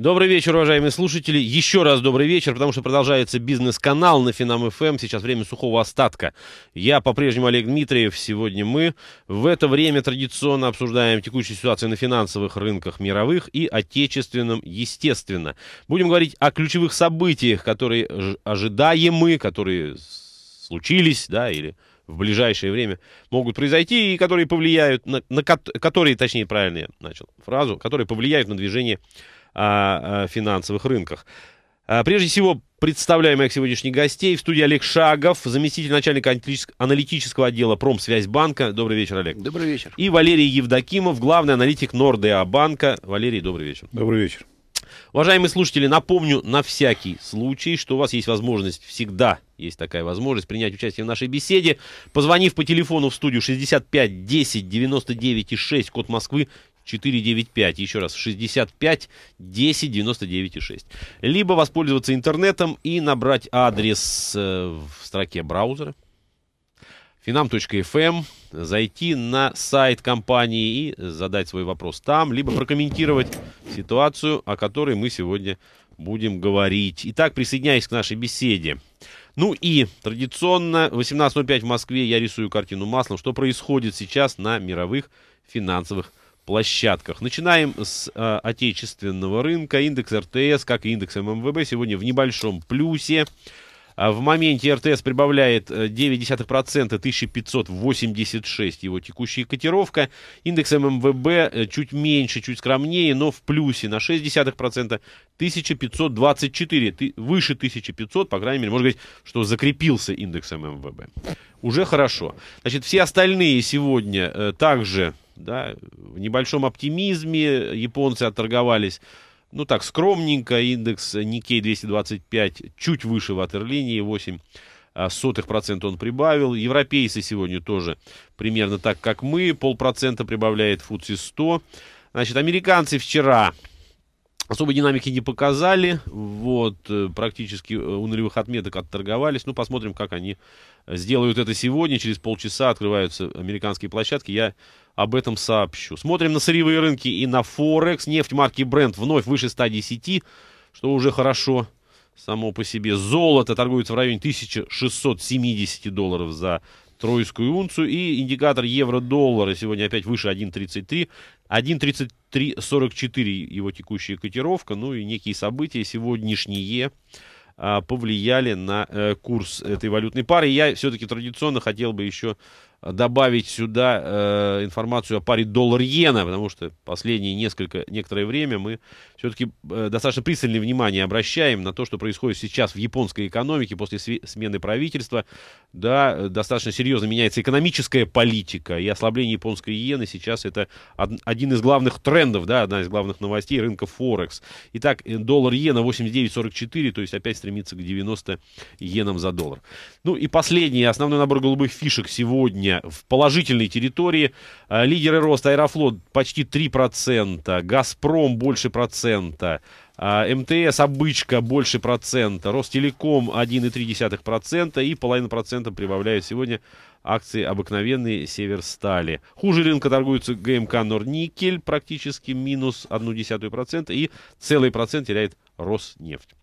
Добрый вечер, уважаемые слушатели. Еще раз добрый вечер, потому что продолжается бизнес-канал на Финам ФМ. Сейчас время сухого остатка. Я по-прежнему Олег Дмитриев. Сегодня мы в это время традиционно обсуждаем текущую ситуацию на финансовых рынках мировых и отечественном, естественно. Будем говорить о ключевых событиях, которые ожидаемы, которые случились, да, или в ближайшее время могут произойти и которые повлияют на, на которые, точнее, правильно я начал фразу, которые повлияют на движение о, финансовых рынках. А, прежде всего, представляю моих сегодняшних гостей. В студии Олег Шагов, заместитель начальника аналитического отдела Промсвязьбанка. Добрый вечер, Олег. Добрый вечер. И Валерий Евдокимов, главный аналитик Нордеа банка. Валерий, добрый вечер. Добрый вечер. Уважаемые слушатели, напомню на всякий случай, что у вас есть возможность, всегда есть такая возможность принять участие в нашей беседе, позвонив по телефону в студию 65 10 99 6, код Москвы 495, еще раз, 65 10 99 6. Либо воспользоваться интернетом и набрать адрес э, в строке браузера finam.fm, зайти на сайт компании и задать свой вопрос там, либо прокомментировать ситуацию, о которой мы сегодня будем говорить. Итак, присоединяясь к нашей беседе. Ну и традиционно 18.05 в Москве я рисую картину маслом, что происходит сейчас на мировых финансовых площадках. Начинаем с э, отечественного рынка. Индекс РТС, как и индекс ММВБ, сегодня в небольшом плюсе. А в моменте РТС прибавляет 0,9%, э, 1586 его текущая котировка. Индекс ММВБ э, чуть меньше, чуть скромнее, но в плюсе на 0,6%, 1524, выше 1500, по крайней мере, можно говорить, что закрепился индекс ММВБ. Уже хорошо. Значит, все остальные сегодня э, также да, в небольшом оптимизме японцы отторговались ну так, скромненько, индекс Nikkei 225 чуть выше ватерлинии, 8 а, сотых процента он прибавил. Европейцы сегодня тоже примерно так, как мы, полпроцента прибавляет FTSE 100. Значит, американцы вчера особой динамики не показали, вот, э, практически э, у нулевых отметок отторговались. Ну, посмотрим, как они сделают это сегодня. Через полчаса открываются американские площадки. Я об этом сообщу. Смотрим на сырьевые рынки и на Форекс. Нефть марки Brent вновь выше 110, что уже хорошо само по себе. Золото торгуется в районе 1670 долларов за тройскую унцию. И индикатор евро-доллара сегодня опять выше 1.33. 1.3344 его текущая котировка. Ну и некие события сегодняшние а, повлияли на э, курс этой валютной пары. Я все-таки традиционно хотел бы еще добавить сюда э, информацию о паре доллар-иена, потому что последние несколько, некоторое время мы все-таки э, достаточно пристальное внимание обращаем на то, что происходит сейчас в японской экономике после смены правительства. Да, э, достаточно серьезно меняется экономическая политика, и ослабление японской иены сейчас это один из главных трендов, да, одна из главных новостей рынка Форекс. Итак, э, доллар иена 89.44, то есть опять стремится к 90 иенам за доллар. Ну и последний, основной набор голубых фишек сегодня в положительной территории. Э, лидеры роста Аэрофлот почти 3%, Газпром больше процента, э, МТС обычка больше процента, Ростелеком 1,3% и половина процента прибавляют сегодня акции обыкновенные Северстали. Хуже рынка торгуются ГМК Норникель, практически минус 0,1% и целый процент теряет Роснефть.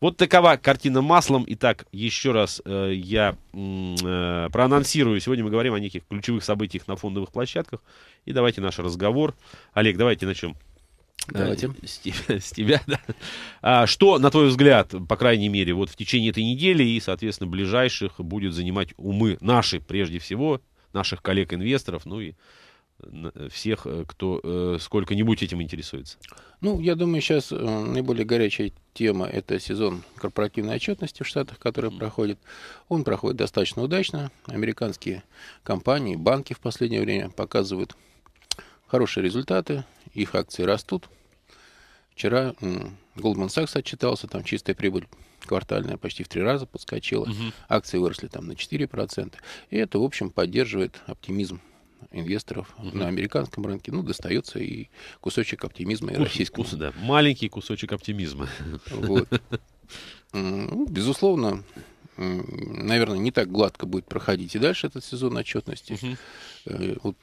Вот такова картина маслом. Итак, еще раз э, я э, проанонсирую. Сегодня мы говорим о неких ключевых событиях на фондовых площадках. И давайте наш разговор. Олег, давайте начнем. Давайте. Э, с, с тебя, да. А, что, на твой взгляд, по крайней мере, вот в течение этой недели и, соответственно, ближайших будет занимать умы наши, прежде всего, наших коллег-инвесторов, ну и всех, э, кто э, сколько-нибудь этим интересуется? Ну, я думаю, сейчас э, наиболее горячая тема – это сезон корпоративной отчетности в Штатах, который проходит. Он проходит достаточно удачно. Американские компании, банки в последнее время показывают хорошие результаты, их акции растут. Вчера Goldman Sachs отчитался, там чистая прибыль квартальная почти в три раза подскочила, угу. акции выросли там на 4%, и это, в общем, поддерживает оптимизм инвесторов угу. на американском рынке, ну, достается и кусочек оптимизма и Кус, российского. Кус, да, маленький кусочек оптимизма. Вот. Ну, безусловно, наверное, не так гладко будет проходить и дальше этот сезон отчетности. Угу. Вот,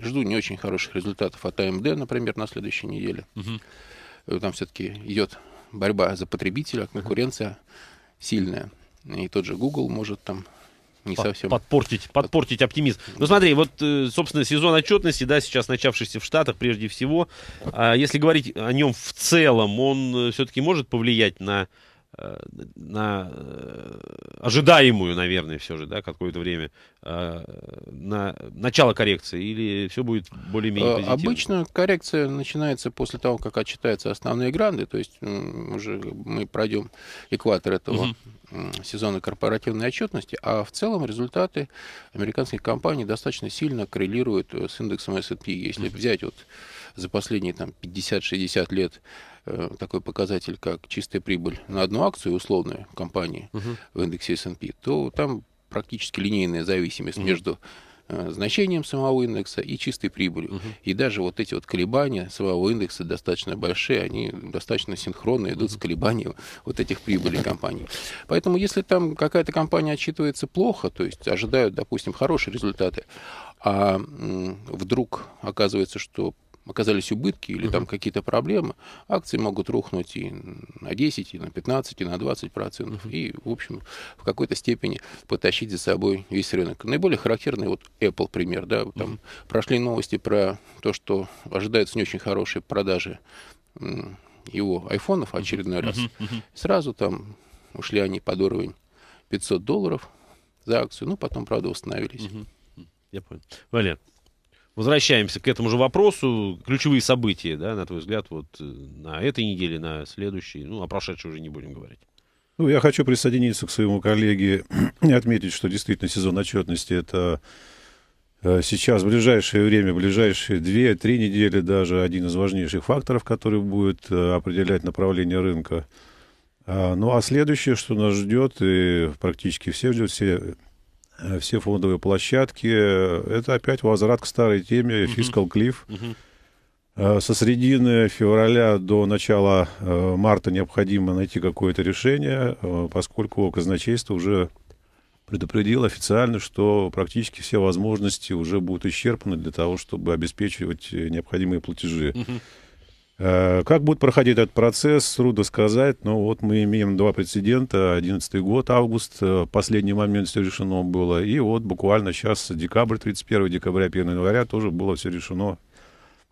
жду не очень хороших результатов от AMD, например, на следующей неделе. Угу. Там все-таки идет борьба за потребителя, конкуренция угу. сильная. И тот же Google может там не Под, совсем... Подпортить, подпортить оптимизм. Ну смотри, вот, э, собственно, сезон отчетности, да, сейчас начавшийся в Штатах прежде всего. А если говорить о нем в целом, он э, все-таки может повлиять на на э, ожидаемую, наверное, все же, да, какое-то время, э, на начало коррекции, или все будет более-менее позитивно? Обычно коррекция начинается после того, как отчитаются основные гранды, то есть уже мы пройдем экватор этого угу. сезона корпоративной отчетности, а в целом результаты американских компаний достаточно сильно коррелируют с индексом S&P. Если угу. взять вот за последние там 50-60 лет Э, такой показатель, как чистая прибыль на одну акцию условной компании uh-huh. в индексе S&P, то там практически линейная зависимость uh-huh. между э, значением самого индекса и чистой прибылью. Uh-huh. И даже вот эти вот колебания самого индекса достаточно большие, они достаточно синхронно идут uh-huh. с колебанием вот этих прибылей компаний. Поэтому если там какая-то компания отчитывается плохо, то есть ожидают, допустим, хорошие результаты, а вдруг оказывается, что оказались убытки или там какие-то проблемы, акции могут рухнуть и на 10, и на 15, и на 20 процентов. И, в общем, в какой-то степени потащить за собой весь рынок. Наиболее характерный вот Apple пример. Да, там прошли новости про то, что ожидаются не очень хорошие продажи его айфонов очередной раз. Сразу там ушли они под уровень 500 долларов за акцию. Ну, потом, правда, восстановились. Uh-huh. Я понял. Валер, возвращаемся к этому же вопросу. Ключевые события, да, на твой взгляд, вот э, на этой неделе, на следующей, ну, о прошедшей уже не будем говорить. Ну, я хочу присоединиться к своему коллеге и отметить, что действительно сезон отчетности это э, сейчас, в ближайшее время, ближайшие две-три недели даже один из важнейших факторов, который будет э, определять направление рынка. А, ну, а следующее, что нас ждет, и практически все ждет, все все фондовые площадки. Это опять возврат к старой теме Fiscal Cliff. Uh-huh. Со средины февраля до начала э, марта необходимо найти какое-то решение, поскольку казначейство уже предупредило официально, что практически все возможности уже будут исчерпаны для того, чтобы обеспечивать необходимые платежи. Uh-huh. Э, как будет проходить этот процесс, трудно сказать, но вот мы имеем два прецедента. 11 год, август, э, последний момент все решено было. И вот буквально сейчас декабрь, 31 декабря, 1 января тоже было все решено.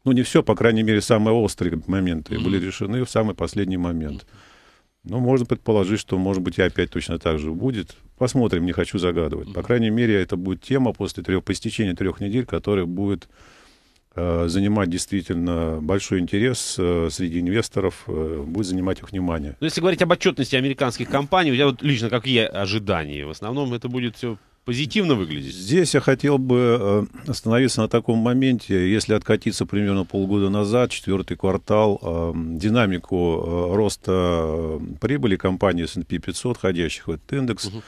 Ну, не все, по крайней мере, самые острые моменты mm-hmm. были решены в самый последний момент. Ну, можно предположить, что, может быть, и опять точно так же будет. Посмотрим, не хочу загадывать. По крайней мере, это будет тема после трех, по истечении трех недель, которая будет занимать действительно большой интерес э, среди инвесторов, э, будет занимать их внимание. Но ну, если говорить об отчетности американских компаний, у тебя вот лично какие ожидания? В основном это будет все позитивно выглядеть? Здесь я хотел бы остановиться на таком моменте, если откатиться примерно полгода назад, четвертый квартал, динамику роста прибыли компании S&P 500, входящих в этот индекс, угу.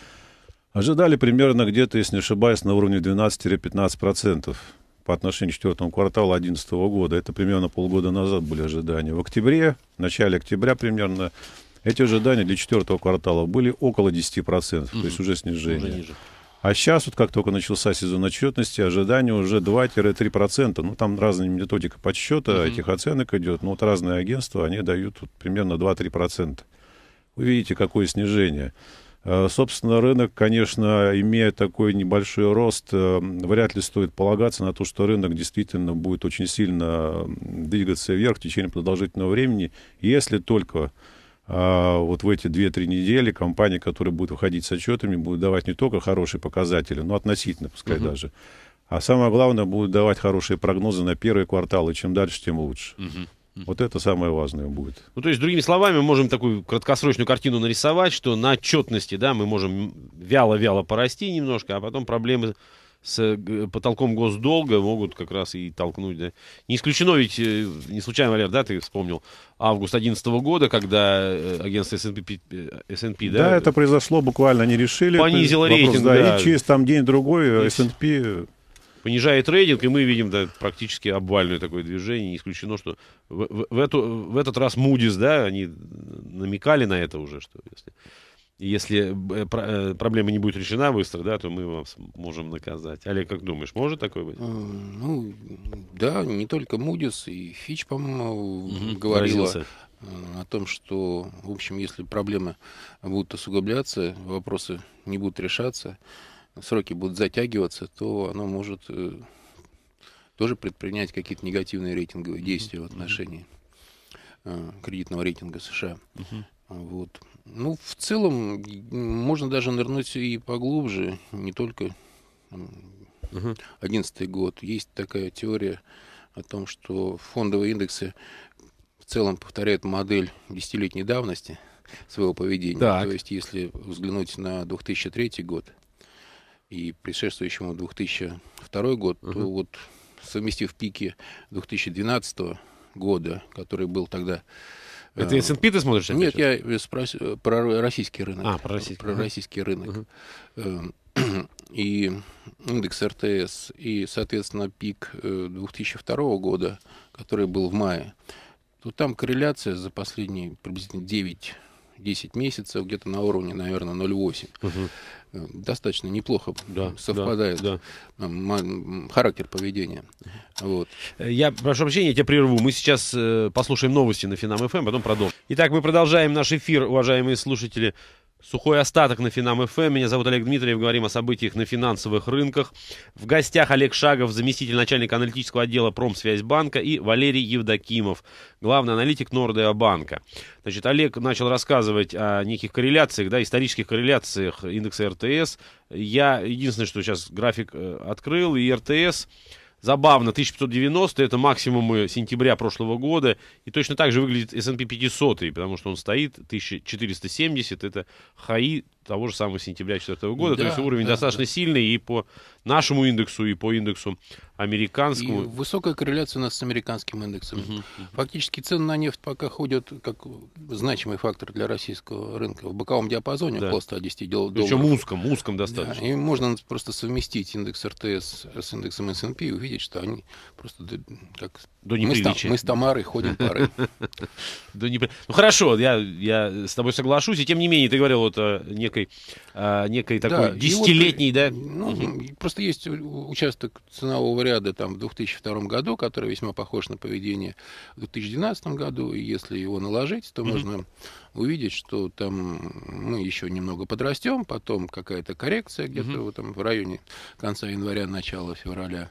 ожидали примерно где-то, если не ошибаюсь, на уровне 12-15% по отношению к четвертому кварталу 2011 года. Это примерно полгода назад были ожидания. В октябре, в начале октября примерно, эти ожидания для четвертого квартала были около 10%, mm-hmm. то есть уже снижение. Уже ниже. А сейчас, вот как только начался сезон отчетности, ожидания уже 2-3%. Ну, там разная методика подсчета uh-huh. этих оценок идет. Но вот разные агентства, они дают вот примерно 2-3%. Вы видите, какое снижение. Э, собственно, рынок, конечно, имея такой небольшой рост, э, вряд ли стоит полагаться на то, что рынок действительно будет очень сильно двигаться вверх в течение продолжительного времени, если только а, вот в эти 2-3 недели компании, которые будут выходить с отчетами, будут давать не только хорошие показатели, но относительно, пускай uh-huh. даже, а самое главное, будут давать хорошие прогнозы на первый квартал, и чем дальше, тем лучше. Uh-huh. Вот это самое важное будет. Ну, то есть, другими словами, мы можем такую краткосрочную картину нарисовать, что на отчетности, да, мы можем вяло-вяло порасти немножко, а потом проблемы с э, потолком госдолга могут как раз и толкнуть, да. Не исключено ведь, э, не случайно, Валер, да, ты вспомнил, август 2011 года, когда э, агентство S&P, S&P да? Да, это произошло буквально, они решили. Понизило рейтинг, да, да. И через там день-другой S&P понижает рейтинг, и мы видим да, практически обвальное такое движение. Не исключено, что в, в, в, эту, в этот раз Moody's, да, они намекали на это уже, что если если э, проблема не будет решена быстро, да, то мы вас можем наказать. Олег, как думаешь, может такое быть? Ну, да, не только Мудис, и Фич, по-моему, угу, говорила о том, что, в общем, если проблемы будут усугубляться, вопросы не будут решаться, сроки будут затягиваться, то оно может тоже предпринять какие-то негативные рейтинговые действия в отношении кредитного рейтинга США. Угу. Вот. Ну, в целом, можно даже нырнуть и поглубже, не только одиннадцатый год. Есть такая теория о том, что фондовые индексы в целом повторяют модель десятилетней давности своего поведения. Так. То есть, если взглянуть на 2003 год и предшествующему 2002 год, угу. то вот совместив пики 2012 года, который был тогда это э, S&P ты смотришь? Нет, я спросил про российский рынок. А, про российский, про российский рынок. Угу. И индекс РТС, и, соответственно, пик 2002 э, года, который был в мае, то там корреляция за последние приблизительно 9 10 месяцев где-то на уровне, наверное, 0,8. Угу. Достаточно неплохо да, совпадает да, да. характер поведения. Вот. Э, я прошу прощения, я тебя прерву. Мы сейчас э, послушаем новости на Финам ФМ, потом продолжим. Итак, мы продолжаем наш эфир, уважаемые слушатели. Сухой остаток на Финам ФМ. Меня зовут Олег Дмитриев. Говорим о событиях на финансовых рынках. В гостях Олег Шагов, заместитель начальника аналитического отдела Промсвязьбанка и Валерий Евдокимов, главный аналитик Нордеа банка. Значит, Олег начал рассказывать о неких корреляциях, да, исторических корреляциях индекса РТС. Я единственное, что сейчас график э, открыл, и РТС Забавно, 1590 это максимумы сентября прошлого года. И точно так же выглядит S&P 500, потому что он стоит 1470, это хаи того же самого сентября 2004 года. Да, То есть уровень да, достаточно да. сильный и по нашему индексу, и по индексу американскому. И высокая корреляция у нас с американским индексом. Угу, Фактически цены на нефть пока ходят как значимый фактор для российского рынка в боковом диапазоне да. около 110 долларов. Причем узком, узком достаточно. Да, и можно просто совместить индекс РТС с индексом S&P и увидеть, что они просто как до неприличия. Мы с, мы с Тамарой ходим пары. До непри... Ну хорошо, я, я с тобой соглашусь, и тем не менее ты говорил вот о некой, о некой такой десятилетней, да? Ну. Просто есть участок ценового ряда там в 2002 году, который весьма похож на поведение в 2012 году, и если его наложить, то угу. можно увидеть, что там мы еще немного подрастем, потом какая-то коррекция где-то угу. там в районе конца января, начала февраля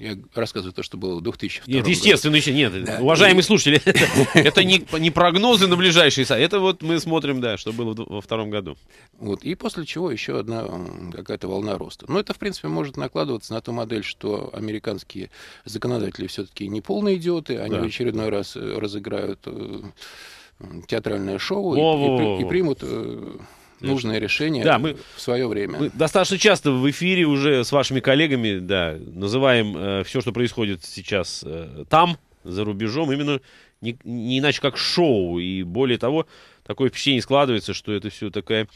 я рассказываю то, что было в 2002 Нет, естественно, еще нет. Да. Уважаемые и... слушатели, это не, не прогнозы на ближайшие Это вот мы смотрим, да, что было во втором году. Вот, и после чего еще одна какая-то волна роста. Но это, в принципе, может накладываться на ту модель, что американские законодатели все-таки не полные идиоты, они да. в очередной раз э, разыграют э, театральное шоу и, и, и примут э, нужное решение да, мы, в свое время. Мы достаточно часто в эфире уже с вашими коллегами да, называем э, все, что происходит сейчас э, там, за рубежом, именно не, не иначе как шоу. И более того, такое впечатление складывается, что это все такая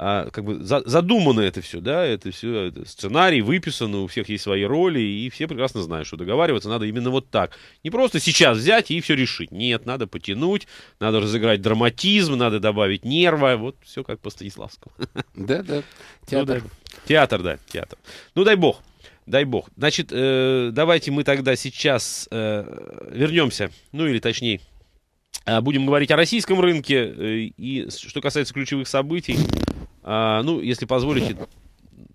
а, как бы за, задумано это все, да, это все это сценарий выписан, у всех есть свои роли, и все прекрасно знают, что договариваться надо именно вот так. Не просто сейчас взять и все решить. Нет, надо потянуть, надо разыграть драматизм, надо добавить нерва, вот все как по Станиславскому. Да, да, театр. Ну, да, театр, да, театр. Ну, дай бог. Дай бог. Значит, э, давайте мы тогда сейчас э, вернемся, ну или точнее, э, будем говорить о российском рынке. И что касается ключевых событий, а, ну, если позволите,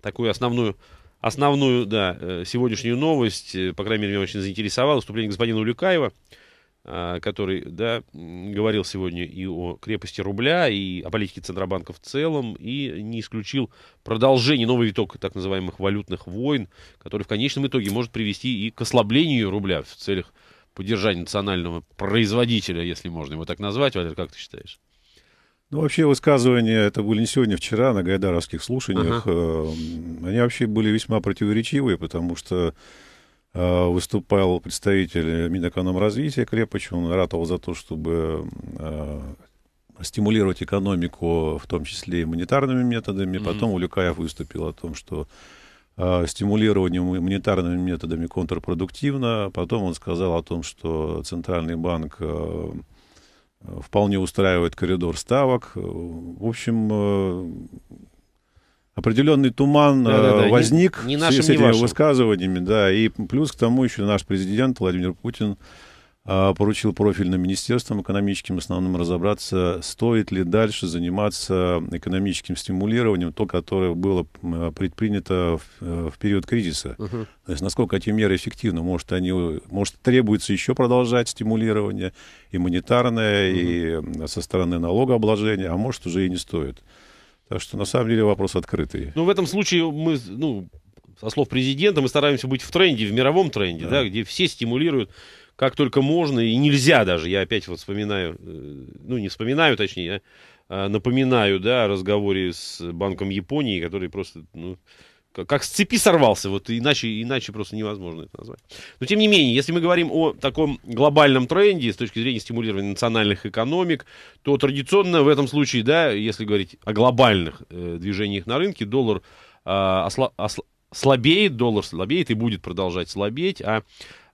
такую основную, основную, да, э, сегодняшнюю новость, э, по крайней мере, меня очень заинтересовало выступление господина Улюкаева, а, который, да, говорил сегодня и о крепости рубля, и о политике Центробанка в целом, и не исключил продолжение, новый виток так называемых валютных войн, который в конечном итоге может привести и к ослаблению рубля в целях поддержания национального производителя, если можно его так назвать. Валерий, как ты считаешь? Ну, вообще высказывания, это были не сегодня, вчера на гайдаровских слушаниях, ага. они вообще были весьма противоречивые, потому что э, выступал представитель Минэкономразвития Крепыч, он ратовал за то, чтобы э, стимулировать экономику, в том числе и монетарными методами. Mm-hmm. Потом Улюкаев выступил о том, что э, стимулирование монетарными методами контрпродуктивно. Потом он сказал о том, что Центральный банк вполне устраивает коридор ставок. В общем, определенный туман да, да, да. возник не, не нашим, с, с этими высказываниями, да, и плюс к тому еще наш президент Владимир Путин поручил профильным министерствам экономическим основным разобраться, стоит ли дальше заниматься экономическим стимулированием, то, которое было предпринято в, э, в период кризиса. Uh-huh. То есть насколько эти меры эффективны. Может, они, может требуется еще продолжать стимулирование и монетарное, uh-huh. и со стороны налогообложения, а может, уже и не стоит. Так что, на самом деле, вопрос открытый. Ну, в этом случае мы, ну, со слов президента, мы стараемся быть в тренде, в мировом тренде, да, да где все стимулируют как только можно и нельзя даже. Я опять вот вспоминаю, э, ну не вспоминаю, точнее, а напоминаю, да, о разговоре с Банком Японии, который просто, ну, как с цепи сорвался, вот иначе, иначе просто невозможно это назвать. Но тем не менее, если мы говорим о таком глобальном тренде с точки зрения стимулирования национальных экономик, то традиционно в этом случае, да, если говорить о глобальных э, движениях на рынке, доллар э, осла, осла, слабеет, доллар слабеет и будет продолжать слабеть, а а,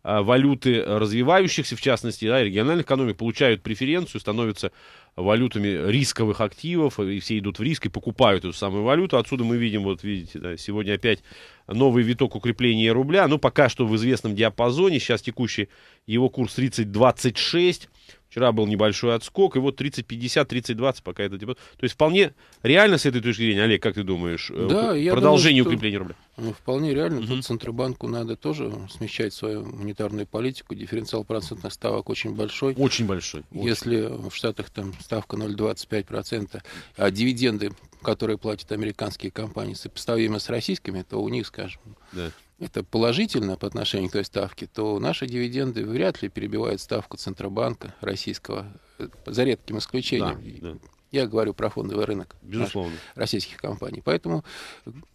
валюты развивающихся, в частности, да, региональных экономик, получают преференцию, становятся валютами рисковых активов, и все идут в риск и покупают эту самую валюту. Отсюда мы видим, вот видите, да, сегодня опять новый виток укрепления рубля, но пока что в известном диапазоне, сейчас текущий его курс 30.26, Вчера был небольшой отскок, и вот 30-50, 30-20 пока это типа. То есть вполне реально с этой точки зрения, Олег, как ты думаешь, э, да, продолжение думаю, укрепления рубля? Ну, вполне реально. Угу. Тут Центробанку надо тоже смещать свою монетарную политику. Дифференциал процентных ставок очень большой. Очень большой. Очень. Если в Штатах там ставка 0,25%, а дивиденды, которые платят американские компании, сопоставимы с российскими, то у них, скажем, да это положительно по отношению к той ставке, то наши дивиденды вряд ли перебивают ставку Центробанка российского, э, за редким исключением. Да, да. Я говорю про фондовый рынок Безусловно. российских компаний. Поэтому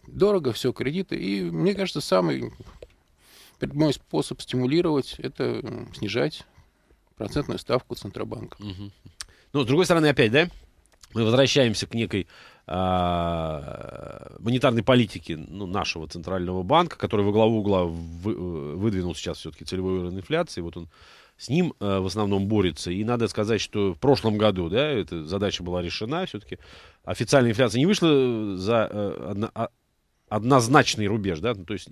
дорого все кредиты. И мне кажется, самый мой способ стимулировать это снижать процентную ставку Центробанка. Угу. Ну, с другой стороны, опять, да, мы возвращаемся к некой а, монетарной политики ну, нашего центрального банка, который во главу угла вы, э, выдвинул сейчас все-таки целевой уровень инфляции. Вот он с ним э, в основном борется. И надо сказать, что в прошлом году да, эта задача была решена. Все-таки официальная инфляция не вышла за э, одно, а, однозначный рубеж. Да? Ну, то есть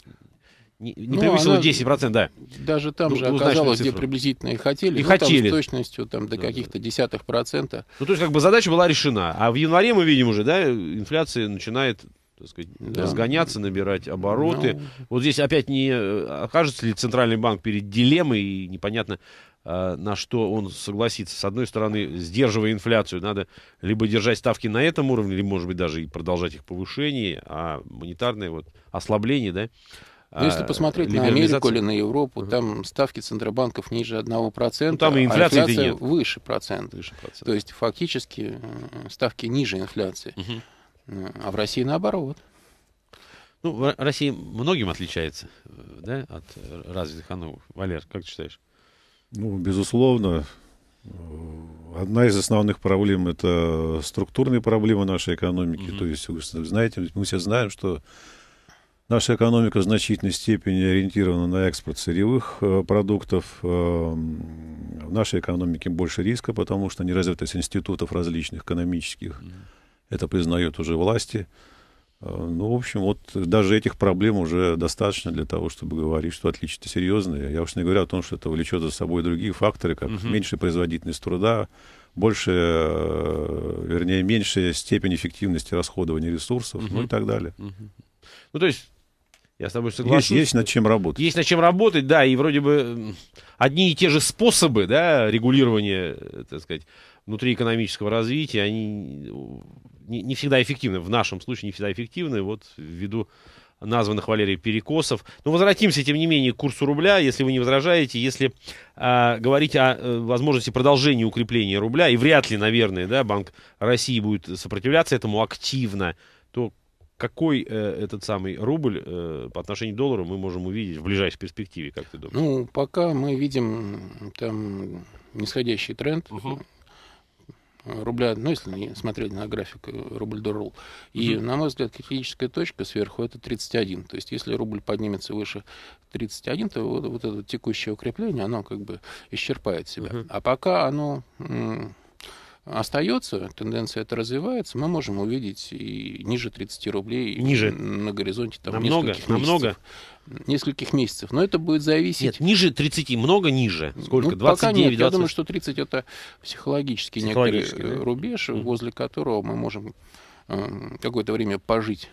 не, не ну, превысило 10%, да. Даже там ну, же оказалось, где приблизительно и хотели. И ну, хотели. Там с точностью там, до да, каких-то да. десятых процента. Ну, то есть, как бы задача была решена. А в январе мы видим уже, да, инфляция начинает так сказать, да. разгоняться, набирать обороты. Ну... Вот здесь опять не окажется ли Центральный банк перед дилеммой, и непонятно, а, на что он согласится. С одной стороны, сдерживая инфляцию, надо либо держать ставки на этом уровне, либо, может быть, даже и продолжать их повышение, а монетарное вот ослабление, да, ну, если а, посмотреть на Америку или на Европу, угу. там ставки центробанков ниже 1%, ну, там и инфляция, а инфляция нет. выше процента. Выше процент. То есть фактически э, ставки ниже инфляции. Угу. А в России наоборот. Ну, Россия многим отличается э, да, от развитых экономик. Валер, как ты считаешь? Ну, безусловно. Одна из основных проблем – это структурные проблемы нашей экономики. Угу. То есть, вы знаете, мы все знаем, что Наша экономика в значительной степени ориентирована на экспорт сырьевых э, продуктов. Э, в нашей экономике больше риска, потому что неразвитость институтов различных экономических. Это признают уже власти. Э, ну, в общем, вот даже этих проблем уже достаточно для того, чтобы говорить, что отличия серьезные. Я уж не говорю о том, что это влечет за собой другие факторы, как mm-hmm. меньшая производительность труда, больше, вернее, меньшая степень эффективности расходования ресурсов, mm-hmm. ну и так далее. Mm-hmm. Ну, то есть я с тобой соглашусь. Есть, есть над чем работать. Есть над чем работать, да, и вроде бы одни и те же способы, да, регулирования, так сказать, внутриэкономического развития, они не, не всегда эффективны. В нашем случае не всегда эффективны, вот ввиду названных Валерий перекосов. Но возвратимся, тем не менее, к курсу рубля, если вы не возражаете, если а, говорить о а, возможности продолжения укрепления рубля, и вряд ли, наверное, да, Банк России будет сопротивляться этому активно, то какой э, этот самый рубль э, по отношению к доллару мы можем увидеть в ближайшей перспективе, как ты думаешь? Ну, пока мы видим там нисходящий тренд. Угу рубля, ну, если не смотреть на график э, рубль-доллар. И, mm на мой взгляд, критическая точка сверху это 31. То есть, если рубль поднимется выше 31, то вот, вот это текущее укрепление, оно как бы исчерпает себя. mm А пока оно остается, тенденция это развивается, мы можем увидеть и ниже 30 рублей Ниже. на горизонте там, Намного? нескольких Намного? месяцев. Нескольких месяцев. Но это будет зависеть... Нет, ниже 30, много ниже. Сколько? Ну, 29, пока нет. Я 20? думаю, что 30 это психологический, Психологический, некоторый э, да? рубеж, Мгм. возле которого мы можем э, какое-то время пожить.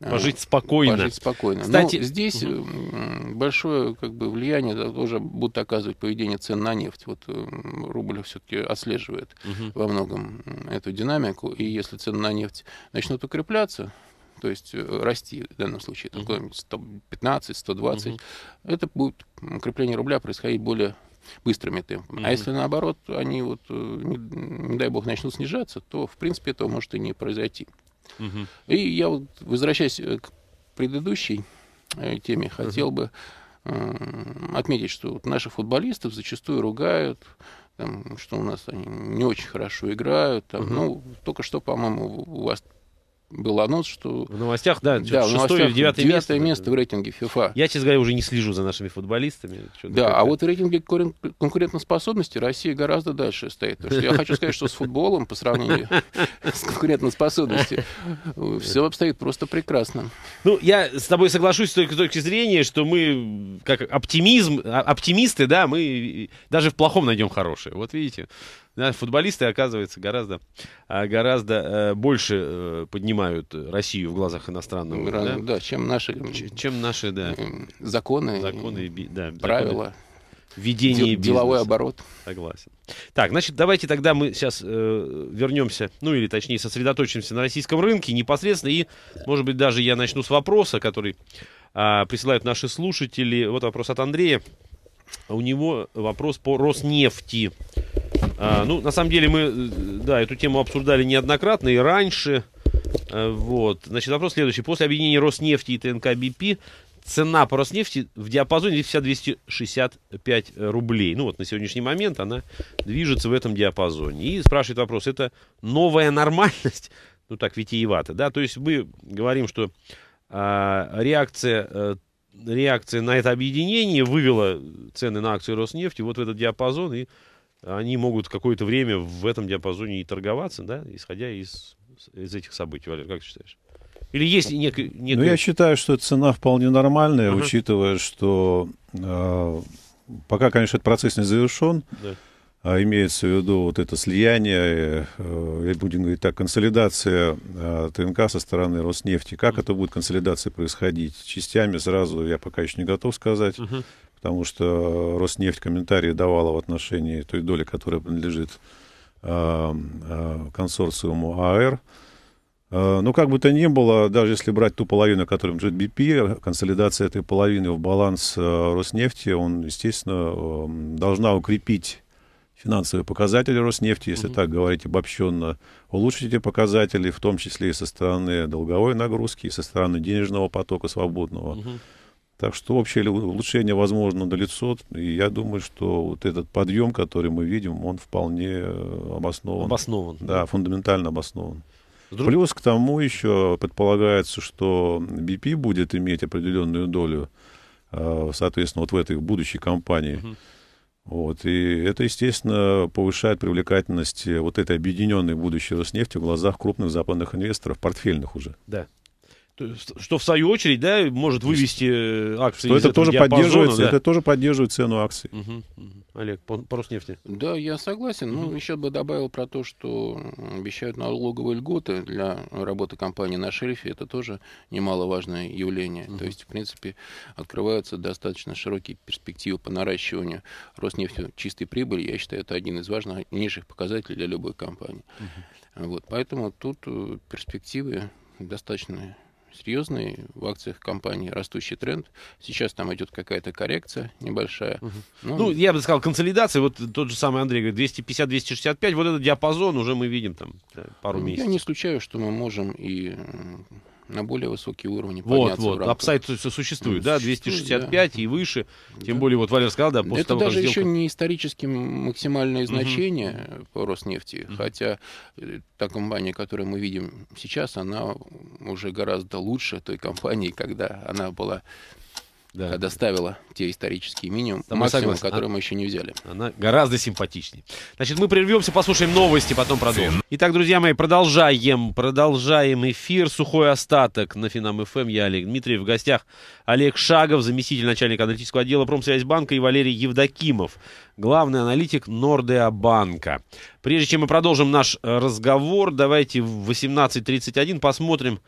Э, Пожить спокойно. Пожить спокойно. Кстати, Но здесь м, большое как бы, влияние тоже будут оказывать поведение цен на нефть. Вот э, рубль все-таки отслеживает Мгм. во многом эту динамику. И если цены на нефть начнут укрепляться, то есть э, расти в данном случае, там, Мгм. какой-нибудь 115, 120, Мгм. это будет укрепление рубля происходить более быстрыми темпами. Мгм. А если наоборот они вот, э, не, не дай бог, начнут снижаться, то в принципе этого может и не произойти. Мгм. И я вот, возвращаясь э, к предыдущей э, теме, хотел бы э, отметить, что вот наших футболистов зачастую ругают, там, что у нас они не очень хорошо играют. Там, Мгм. Ну, только что, по-моему, у вас был анонс, что В новостях, да, да, шестое или девятое место. место в рейтинге FIFA. Я, честно говоря, уже не слежу за нашими футболистами. Да, а вот в рейтинге конкурен- конкурентоспособности Россия гораздо дальше стоит. Потому что я хочу сказать, что с футболом по сравнению с конкурентоспособностью все обстоит просто прекрасно. Ну, я с тобой соглашусь с той точки зрения, что мы, как оптимизм, а- оптимисты, да, мы даже в плохом найдем хорошее. Вот видите, да, футболисты, оказывается, гораздо, а, гораздо э, больше э, поднимают Россию в глазах иностранного, Ну, да, Да, чем наши чем наши, да, законы, законы, и да, законы правила, ведения дел- деловой оборот. Согласен. Так, значит, давайте тогда мы сейчас э, вернемся, ну или точнее сосредоточимся на российском рынке непосредственно. И, может быть, даже я начну с вопроса, который а, присылают наши слушатели. Вот вопрос от Андрея. У него вопрос по Роснефти. А, ну, на самом деле мы, э, да, эту тему обсуждали неоднократно и раньше. Э, Вот. Значит, вопрос следующий. После объединения Роснефти и ТНК БП цена по Роснефти в диапазоне 250-265 рублей. Ну вот на сегодняшний момент она движется в этом диапазоне. И спрашивает вопрос, это новая нормальность? Ну так витиевато, да? То есть мы говорим, что а, реакция, э, реакция на это объединение вывела цены на акции Роснефти вот в этот диапазон, и они могут какое-то время в этом диапазоне и торговаться, да, исходя из, из этих событий, Валер, как ты считаешь? Или есть некий... некий... Ну, я считаю, что цена вполне нормальная, Ага. учитывая, что э, пока, конечно, этот процесс не завершен, Да. а имеется в виду вот это слияние, э, или будем говорить так, консолидация э, ТНК со стороны Роснефти. Как это будет консолидация происходить? Частями сразу я пока еще не готов сказать, Мгм. Потому что Роснефть комментарии давала в отношении той доли, которая принадлежит э, э, консорциуму АР. Э, Ну, как бы то ни было, даже если брать ту половину, которая принадлежит BP, консолидация этой половины в баланс Роснефти, он, естественно, должна укрепить финансовые показатели Роснефти, если Мгм. так говорить обобщенно, улучшить эти показатели, в том числе и со стороны долговой нагрузки, и со стороны денежного потока свободного. Мгм. Так что общее улучшение возможно налицо, и я думаю, что вот этот подъем, который мы видим, он вполне э, обоснован. Обоснован. Да, фундаментально обоснован. Друг- Плюс к тому еще предполагается, что BP будет иметь определенную долю, э, соответственно, вот в этой будущей компании. Мгм. Вот, и это, естественно, повышает привлекательность э, вот этой объединенной будущей Роснефти в глазах крупных западных инвесторов, портфельных уже. Да. Что в свою очередь, да, может вывести э, акции Что из это тоже, диапазона, поддерживает, да. это тоже поддерживает цену акций. Мгм, мгм. Олег, по, Роснефти. Да, я согласен. Ну, еще бы добавил про то, что обещают налоговые льготы для работы компании на шельфе. Это тоже немаловажное явление. Мгм. То есть, в принципе, открываются достаточно широкие перспективы по наращиванию Роснефти чистой прибыли. Я считаю, это один из важнейших показателей для любой компании. Вот, поэтому тут э, перспективы достаточно серьезные в акциях компании растущий тренд. Сейчас там идет какая-то коррекция небольшая. Мгм. Ну, Ну, я бы сказал, консолидация, вот тот же самый Андрей говорит, 250-265, вот этот диапазон уже мы видим там да, пару Ну, месяцев. Я не исключаю, что мы можем и на более высокие уровни Вот, вот, апсайд су- существует, Ну, да, существует, 265 и выше. Тем Да. более, вот Валер сказал, да, после Это того, даже сделка... еще не исторически максимальные Мгм. значения по Роснефти, Мгм. хотя э, та компания, которую мы видим сейчас, она уже гораздо лучше той компании, когда она была да. доставила те исторические минимум, Там максимум, который а... мы еще не взяли. Она гораздо симпатичнее. Значит, мы прервемся, послушаем новости, потом продолжим. Итак, друзья мои, продолжаем, продолжаем эфир. Сухой остаток на Финам ФМ. Я Олег Дмитриев. В гостях Олег Шагов, заместитель начальника аналитического отдела Промсвязьбанка и Валерий Евдокимов, главный аналитик Нордеа банка. Прежде чем мы продолжим наш э, разговор, давайте в 18.31 посмотрим,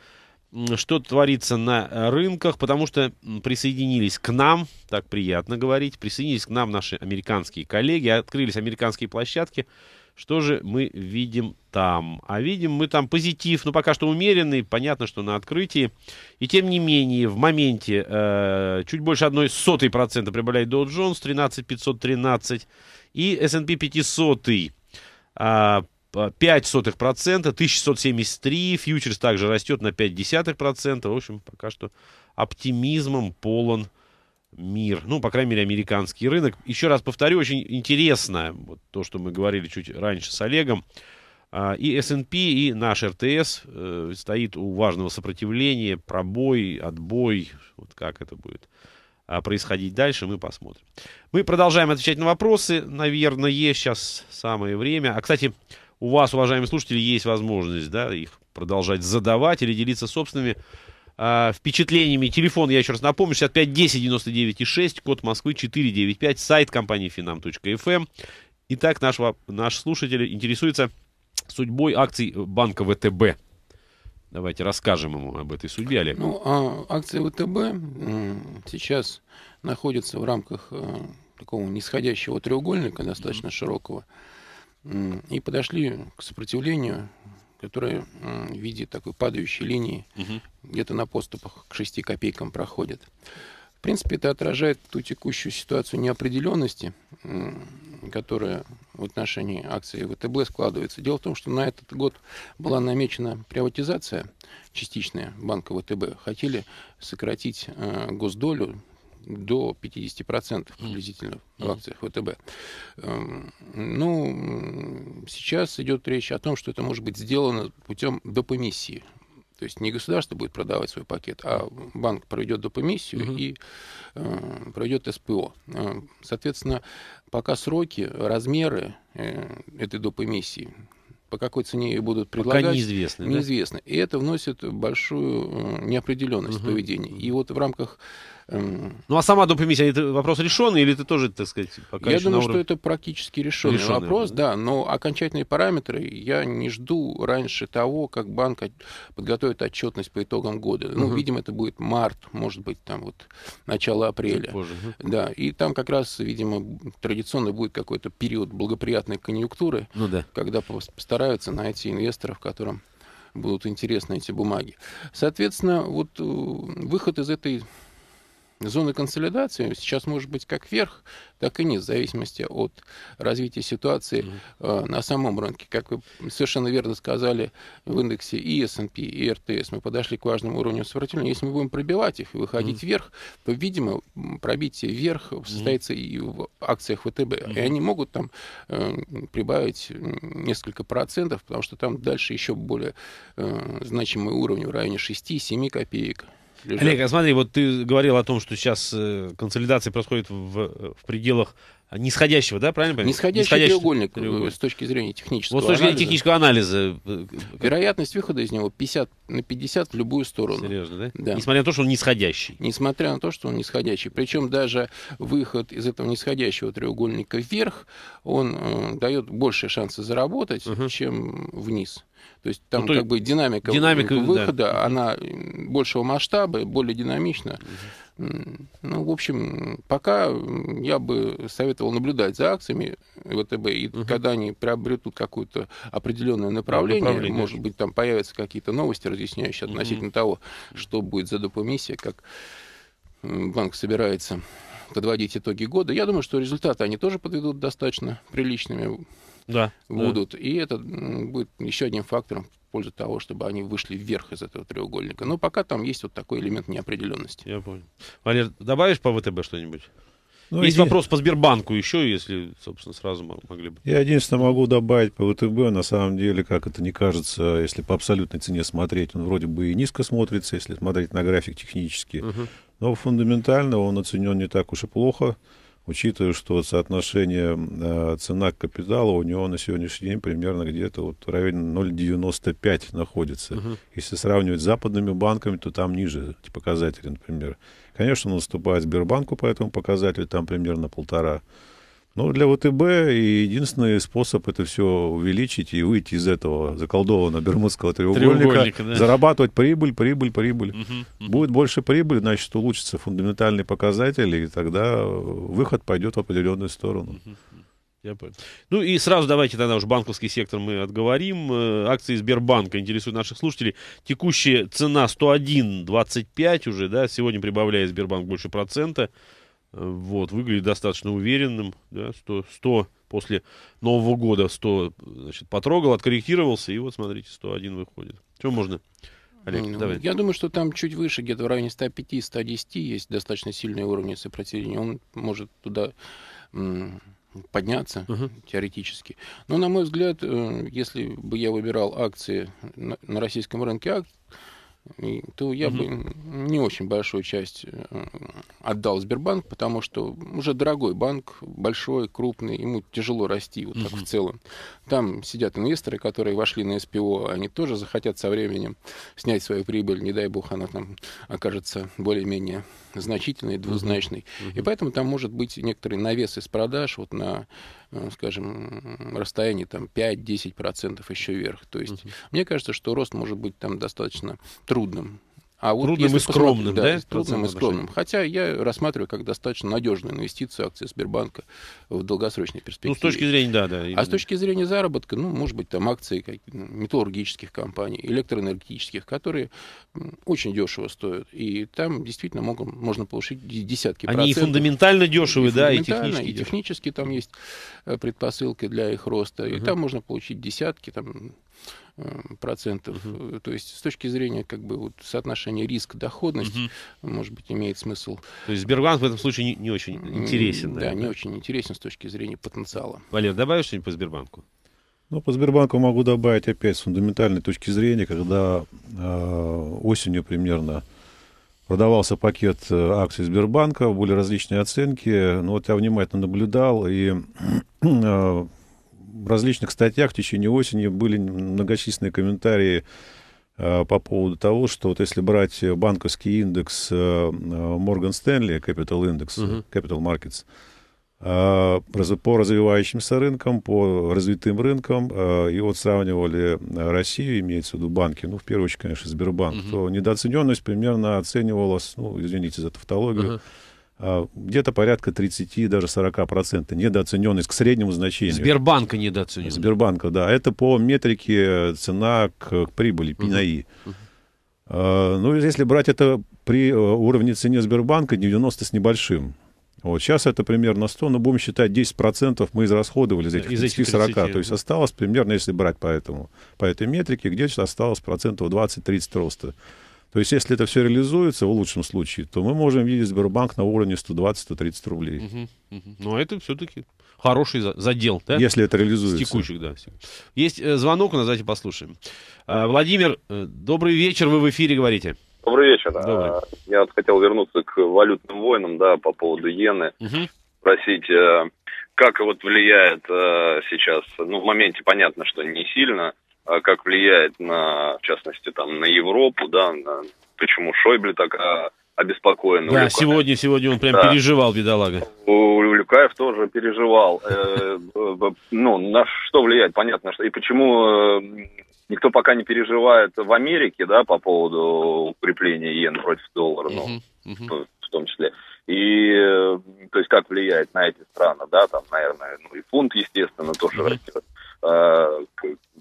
что творится на э, рынках, потому что присоединились к нам, так приятно говорить, присоединились к нам наши американские коллеги, открылись американские площадки. Что же мы видим там? А видим мы там позитив, ну пока что умеренный, понятно, что на открытии. И тем не менее, в моменте э, чуть больше одной сотой процента прибавляет Dow Jones, 13513, и S&P 500 э, 0,05%, 1673, фьючерс также растет на 0,5%. В общем, пока что оптимизмом полон мир, ну, по крайней мере, американский рынок. Еще раз повторю, очень интересно, вот то, что мы говорили чуть раньше с Олегом, а, и S&P, и наш РТС э, стоит у важного сопротивления, пробой, отбой, вот как это будет а, происходить дальше, мы посмотрим. Мы продолжаем отвечать на вопросы, наверное, сейчас самое время. А, кстати, у вас, уважаемые слушатели, есть возможность да, их продолжать задавать или делиться собственными э, впечатлениями. Телефон, я еще раз напомню, 65 10 99 6, код Москвы 495, сайт компании finam.fm. Эм. Итак, наш, наш слушатель интересуется судьбой акций банка ВТБ. Давайте расскажем ему об этой судьбе, Олег. Ну, а акции ВТБ сейчас находятся в рамках э, такого нисходящего треугольника, достаточно mm-hmm. широкого и подошли к сопротивлению, которое в виде такой падающей линии угу. где-то на поступах к 6 копейкам проходит. В принципе, это отражает ту текущую ситуацию неопределенности, которая в отношении акций ВТБ складывается. Дело в том, что на этот год была намечена приватизация частичная банка ВТБ. Хотели сократить э, госдолю до 50% приблизительно в акциях ВТБ. Эм, ну, сейчас идет речь о том, что это может быть сделано путем доп. эмиссии. То есть не государство будет продавать свой пакет, а банк проведет доп. эмиссию mm-hmm. и э, проведет СПО. Э, соответственно, пока сроки, размеры э, этой доп. эмиссии по какой цене ее будут предлагать, Пока неизвестно. Неизвестно. Да? И это вносит большую э, неопределенность угу. поведения. И вот в рамках ну а сама доп. эмиссия, это вопрос решенный или ты тоже, так сказать, пока Я думаю, что это практически решенный, решенный вопрос, да. да, но окончательные параметры я не жду раньше того, как банк подготовит отчетность по итогам года. Ну, угу. видимо, это будет март, может быть, там вот начало апреля. позже. Да, и там как раз, видимо, традиционно будет какой-то период благоприятной конъюнктуры, ну, да. когда постараются найти инвесторов, которым будут интересны эти бумаги. Соответственно, вот э, выход из этой Зона консолидации сейчас может быть как вверх, так и низ, в зависимости от развития ситуации mm-hmm. э, на самом рынке. Как вы совершенно верно сказали, в индексе и S&P, и РТС мы подошли к важному уровню сопротивления. Если мы будем пробивать их и выходить mm-hmm. вверх, то, видимо, пробитие вверх состоится mm-hmm. и в акциях ВТБ. Mm-hmm. И они могут там э, прибавить несколько процентов, потому что там дальше еще более э, значимые уровни в районе 6-7 копеек лежат. Олег, а смотри, вот ты говорил о том, что сейчас э, консолидация происходит в, в пределах нисходящего, да, правильно понимаю? Нисходящий, Нисходящий треугольник, э, треугольник с точки зрения технического Вот с точки зрения технического анализа. Э, Вероятность выхода из него 50 на 50 в любую сторону. Серьезно, да? Да. Несмотря на то, что он нисходящий. Несмотря на то, что он нисходящий. Причем даже выход из этого нисходящего треугольника вверх, он э, дает больше шансы заработать, угу. чем вниз. То есть там ну, как бы динамика, динамика выхода, да. она большего масштаба, более динамична. Ну, в общем, пока я бы советовал наблюдать за акциями ВТБ, и угу. когда они приобретут какое-то определенное направление, направление, может быть, там появятся какие-то новости, разъясняющие относительно угу. того, что будет за допомиссия, как банк собирается подводить итоги года. Я думаю, что результаты они тоже подведут достаточно приличными да, будут. Да. И это будет еще одним фактором в пользу того, чтобы они вышли вверх из этого треугольника. Но пока там есть вот такой элемент неопределенности. Я понял. Валер, добавишь по ВТБ что-нибудь? Ну, Есть един... вопрос по Сбербанку еще, если, собственно, сразу могли бы. Я единственное могу добавить по ВТБ, на самом деле, как это не кажется, если по абсолютной цене смотреть, он вроде бы и низко смотрится, если смотреть на график технически. Uh-huh. Но фундаментально он оценен не так уж и плохо, учитывая, что соотношение э, цена к капиталу у него на сегодняшний день примерно где-то вот в районе 0,95 находится. Uh-huh. Если сравнивать с западными банками, то там ниже эти показатели, например. Конечно, он уступает Сбербанку по этому показателю, там примерно полтора. Ну, для ВТБ единственный способ это все увеличить и выйти из этого заколдованного бермудского треугольника, треугольника да. зарабатывать прибыль, прибыль, прибыль. Угу, угу. Будет больше прибыли, значит, улучшится фундаментальный показатель, и тогда выход пойдет в определенную сторону. Угу. Я понял. Ну и сразу давайте тогда уж банковский сектор мы отговорим. Э, акции Сбербанка интересуют наших слушателей. Текущая цена 101.25 уже, да, сегодня прибавляет Сбербанк больше процента. Вот, выглядит достаточно уверенным. Да, 100, 100 после Нового года 100 значит, потрогал, откорректировался, и вот смотрите, 101 выходит. Что можно? Олег, ну, давай. Я думаю, что там чуть выше, где-то в районе 105-110 есть достаточно сильные уровни сопротивления. Он может туда подняться uh-huh. теоретически. Но, на мой взгляд, э, если бы я выбирал акции на, на российском рынке акций, то я угу. бы не очень большую часть э, отдал Сбербанк, потому что уже дорогой банк, большой, крупный, ему тяжело расти вот так угу. в целом. Там сидят инвесторы, которые вошли на СПО, они тоже захотят со временем снять свою прибыль, не дай бог она там окажется более-менее значительной, двузначной. Угу. И поэтому там может быть некоторый навес из продаж вот на скажем, расстоянии там 5-10% еще вверх. То есть, uh мне кажется, что рост может быть там достаточно трудным. А вот трудным и скромным, да? да трудным и скромным. Хотя я рассматриваю как достаточно надежную инвестицию акции Сбербанка в долгосрочной перспективе. Ну, с точки зрения, да, да. Именно. А с точки зрения заработка, ну, может быть, там акции как, металлургических компаний, электроэнергетических, которые очень дешево стоят. И там действительно могут, можно получить десятки Они процентов. и фундаментально дешевые, и да, и технически. И технически там есть э, предпосылки для их роста. И там можно получить десятки, там процентов. Угу. То есть с точки зрения как бы вот соотношения риск-доходность, угу. может быть, имеет смысл. То есть Сбербанк в этом случае не, не очень интересен. Да, наверное. не очень интересен с точки зрения потенциала. Валер, добавишь что-нибудь по Сбербанку? Ну, по Сбербанку могу добавить опять с фундаментальной точки зрения, когда э, осенью примерно продавался пакет э, акций Сбербанка, были различные оценки. Ну, вот я внимательно наблюдал, и э, в различных статьях в течение осени были многочисленные комментарии э, по поводу того, что вот если брать банковский индекс Morgan Stanley, Capital Index, uh-huh. Capital Markets, э, по развивающимся рынкам, по развитым рынкам, э, и вот сравнивали Россию, имеется в виду банки, ну, в первую очередь, конечно, Сбербанк, uh-huh. то недооцененность примерно оценивалась, ну, извините за тавтологию, uh-huh где-то порядка 30, даже 40 процентов недооцененность к среднему значению. Сбербанка недооценен. Сбербанка, да. Это по метрике цена к, к прибыли, ПИНАИ. Uh-huh. Uh, ну, если брать это при э, уровне цены Сбербанка, 90 с небольшим. Вот сейчас это примерно 100, но будем считать 10% мы израсходовали из этих, из этих 40. 30, то есть осталось примерно, если брать по, этому, по этой метрике, где-то осталось процентов 20-30 роста. То есть, если это все реализуется в лучшем случае, то мы можем видеть Сбербанк на уровне 120-130 рублей. Угу, угу. Но это все-таки хороший задел, да? Если это реализуется. С текущих, да. Есть э, звонок у нас, давайте послушаем. Э, Владимир, э, добрый вечер, вы в эфире говорите. Добрый вечер. Добрый. А, я вот хотел вернуться к валютным войнам, да, по поводу иены. Угу. Спросить, как вот влияет сейчас, ну, в моменте понятно, что не сильно, как влияет на, в частности, там, на Европу, да, на, почему Шойбле так а, обеспокоен. Да, сегодня, сегодня он прям да. переживал, бедолага. У Люкаев тоже переживал. Э, ну, на что влияет, понятно, что и почему э, никто пока не переживает в Америке, да, по поводу укрепления иен против доллара, ну, в том числе. И, э, то есть, как влияет на эти страны, да, там, наверное, ну, и фунт, естественно, тоже растет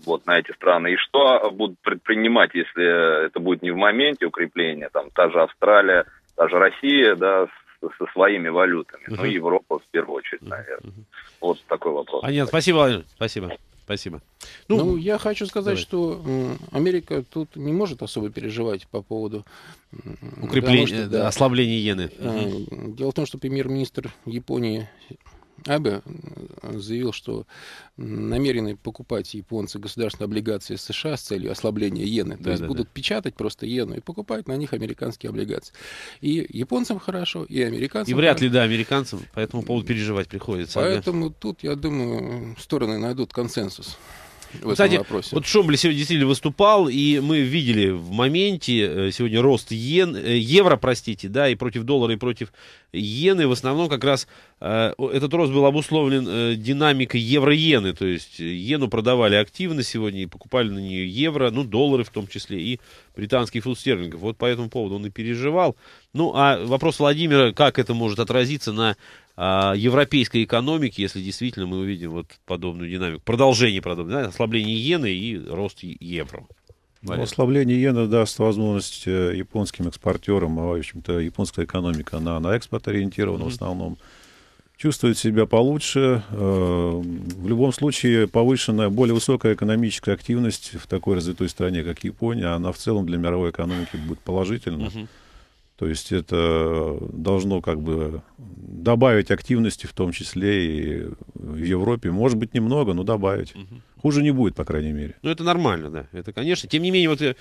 вот на эти страны, и что будут предпринимать, если это будет не в моменте укрепления, там та же Австралия, та же Россия, да, со своими валютами, uh-huh. ну и Европа в первую очередь, наверное. Uh-huh. Вот такой вопрос. А нет, спасибо, Владимир, спасибо. Спасибо. Ну, ну, я хочу сказать, давай. что Америка тут не может особо переживать по поводу укрепления, что, да, ослабления иены. Дело в том, что премьер-министр Японии Абе заявил, что намерены покупать японцы государственные облигации США с целью ослабления иены. То да, есть да, будут да. печатать просто иену и покупать на них американские облигации. И японцам хорошо, и американцам. И вряд ли, да, американцам по этому поводу переживать приходится. Поэтому да? тут, я думаю, стороны найдут консенсус в Кстати, вопросе. вот Шомбли сегодня действительно выступал, и мы видели в моменте э, сегодня рост йен, э, евро, простите, да, и против доллара, и против иены. В основном как раз э, этот рост был обусловлен э, динамикой евро-иены, то есть иену продавали активно сегодня и покупали на нее евро, ну, доллары в том числе, и британский фунт стерлингов. Вот по этому поводу он и переживал. Ну, а вопрос Владимира, как это может отразиться на а, европейской экономики, если действительно мы увидим вот подобную динамику, продолжение подобной, да, ослабление иены и рост евро. Ну, ослабление иены даст возможность э, японским экспортерам, а, в общем-то, японская экономика, она на экспорт ориентирована mm-hmm. в основном, чувствует себя получше. Э, в любом случае, повышенная, более высокая экономическая активность в такой развитой стране, как Япония, она в целом для мировой экономики будет положительна. Mm-hmm. То есть это должно как бы добавить активности, в том числе и в Европе. Может быть, немного, но добавить. Угу. Хуже не будет, по крайней мере. Ну, это нормально, да. Это, конечно. Тем не менее, вот э,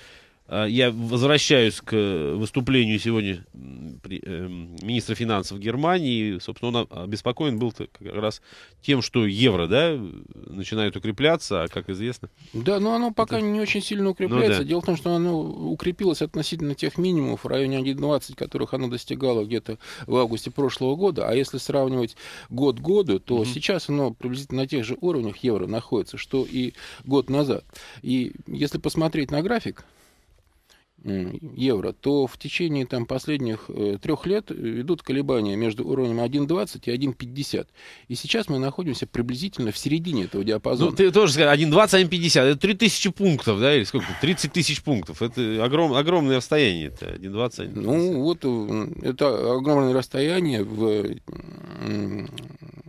я возвращаюсь к выступлению сегодня эм, министра финансов Германии. Собственно, он обеспокоен был как раз тем, что евро да, начинает укрепляться, а как известно... Да, но оно пока это... не очень сильно укрепляется. Ну, да. Дело в том, что оно укрепилось относительно тех минимумов в районе 1,20, которых оно достигало где-то в августе прошлого года. А если сравнивать год к году, то угу. сейчас оно приблизительно на тех же уровнях евро находится, что и год назад. И если посмотреть на график, евро, то в течение там, последних э, трех лет идут колебания между уровнем 1,20 и 1,50. И сейчас мы находимся приблизительно в середине этого диапазона. Ну, ты тоже сказал, 1,20, 1,50. Это 3000 пунктов, да, или сколько? 30 тысяч пунктов. Это огром, огромное расстояние. Это 1,20, 1,50. Ну, вот э, это огромное расстояние в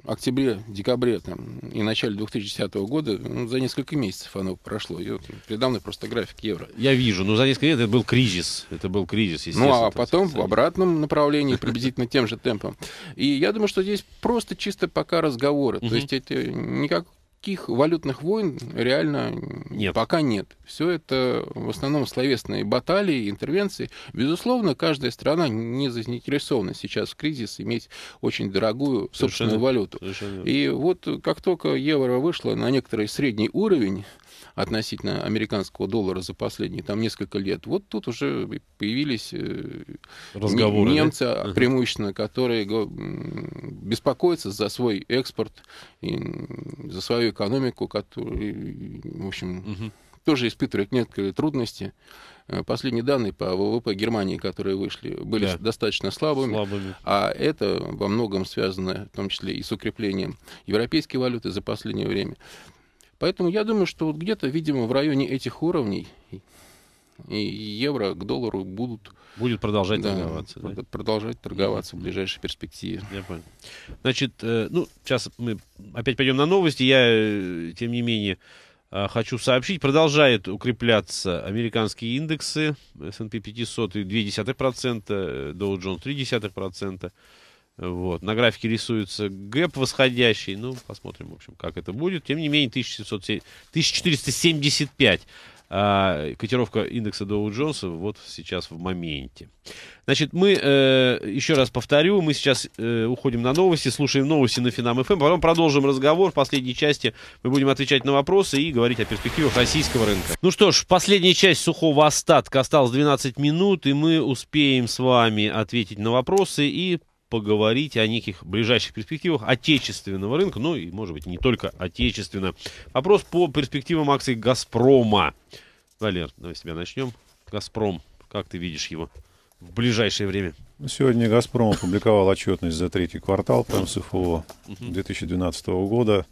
октябре, декабре там, и начале 2010 года, ну, за несколько месяцев оно прошло. И вот передо мной просто график евро. Я вижу, но за несколько лет это был кризис. Это был кризис, Ну, а потом в обратном направлении, приблизительно тем же темпом. И я думаю, что здесь просто чисто пока разговоры. То есть это никак никаких валютных войн реально нет. пока нет. Все это в основном словесные баталии, интервенции. Безусловно, каждая страна не заинтересована сейчас в кризис иметь очень дорогую собственную Совершенно. валюту. Совершенно. И вот как только евро вышло на некоторый средний уровень, относительно американского доллара за последние там несколько лет. Вот тут уже появились э, Разговоры, немцы, да? преимущественно, которые беспокоятся за свой экспорт, и за свою экономику, которая, в общем, угу. тоже испытывает некоторые трудности. Э, последние данные по ВВП Германии, которые вышли, были да. достаточно слабыми, слабыми, а это во многом связано в том числе и с укреплением европейской валюты за последнее время. Поэтому я думаю, что вот где-то, видимо, в районе этих уровней и евро к доллару будут будет продолжать да, торговаться. Да? Продолжать торговаться в ближайшей перспективе. Я понял. Значит, э, ну, сейчас мы опять пойдем на новости. Я, э, тем не менее, э, хочу сообщить, продолжает укрепляться американские индексы. S&P 500 0,2%, Dow Jones 0,3%. Вот. На графике рисуется гэп восходящий. Ну, посмотрим, в общем, как это будет. Тем не менее, 1700, 1475 а, котировка индекса Доу Джонса вот сейчас в моменте. Значит, мы, э, еще раз повторю, мы сейчас э, уходим на новости, слушаем новости на Финам ФМ, потом продолжим разговор. В последней части мы будем отвечать на вопросы и говорить о перспективах российского рынка. Ну что ж, последняя часть сухого остатка осталось 12 минут, и мы успеем с вами ответить на вопросы и поговорить о неких ближайших перспективах отечественного рынка, ну и, может быть, не только отечественно. Вопрос по перспективам акций «Газпрома». Валер, давай с тебя начнем. «Газпром», как ты видишь его в ближайшее время? Сегодня «Газпром» опубликовал отчетность за третий квартал по МСФО 2012 года.